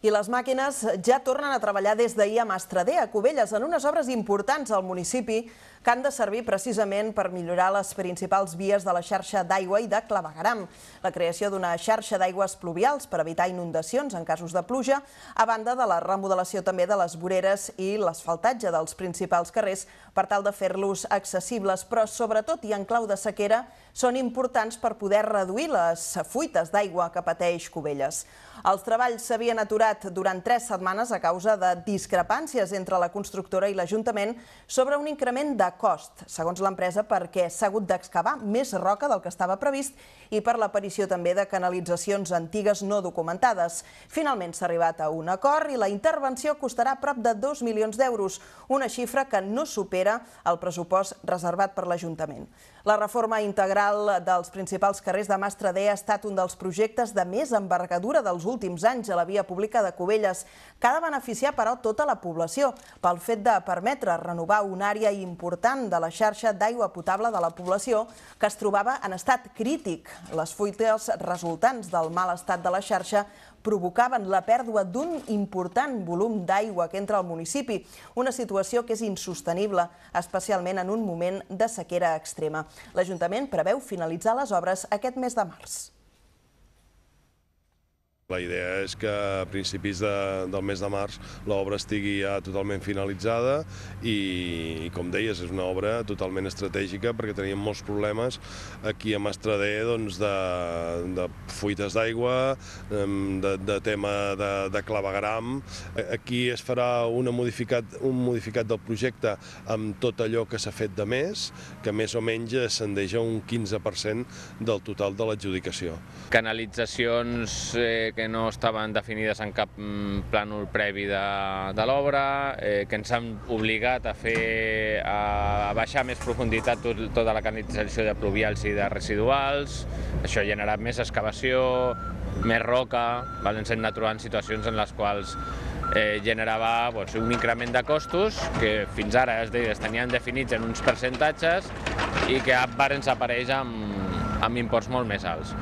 I les màquines ja tornen a treballar des d'ahir a Mastradé, a Cubelles, en unes obres importants al municipi que han de servir precisament per millorar les principals vies de la xarxa d'aigua i de clavegaram. La creació d'una xarxa d'aigües pluvials per evitar inundacions en casos de pluja, a banda de la remodelació també de les voreres i l'asfaltatge dels principals carrers per tal de fer-los accessibles, però sobretot i en clau de sequera són importants per poder reduir les fuites d'aigua que pateix Cubelles. Els treballs s'havien aturat durant tres setmanes a causa de discrepàncies entre la constructora i l'Ajuntament sobre un increment de cost, segons l'empresa, perquè s'ha hagut d'excavar més roca del que estava previst i per l'aparició també de canalitzacions antigues no documentades. Finalment s'ha arribat a un acord i la intervenció costarà prop de 2 milions d'euros, una xifra que no supera el pressupost reservat per l'Ajuntament. La reforma integral dels principals carrers de Mastradé ha estat un dels projectes de més envergadura dels últims anys a la via pública de Cubelles, que ha de beneficiar, però, tota la població pel fet de permetre renovar una àrea important de la xarxa d'aigua potable de la població que es trobava en estat crític. Les fuites resultants del mal estat de la xarxa provocaven la pèrdua d'un important volum d'aigua que entra al municipi, una situació que és insostenible, especialment en un moment de sequera extrema. L'Ajuntament preveu finalitzar les obres aquest mes de març. La idea és que a principis de, del mes de març l'obra estigui ja totalment finalitzada i, i, com deies, és una obra totalment estratègica perquè teníem molts problemes aquí a Mastradé doncs, de, de fuites d'aigua, de, de tema de, de clavegram. Aquí es farà una modificat, un modificat del projecte amb tot allò que s'ha fet de més, que més o menys ascendeix a un 15% del total de l'adjudicació. Canalitzacions eh, que no estaven definides en cap mm, plànol previ de, de l'obra, eh, que ens han obligat a fer a baixar més profunditat tot, tota la canalització de pluvials i de residuals. Això ha generat més excavació, més roca, val? ens hem anat trobant situacions en les quals eh, generava doncs, un increment de costos que fins ara es, es tenien definits en uns percentatges i que varen apareix amb, amb imports molt més alts.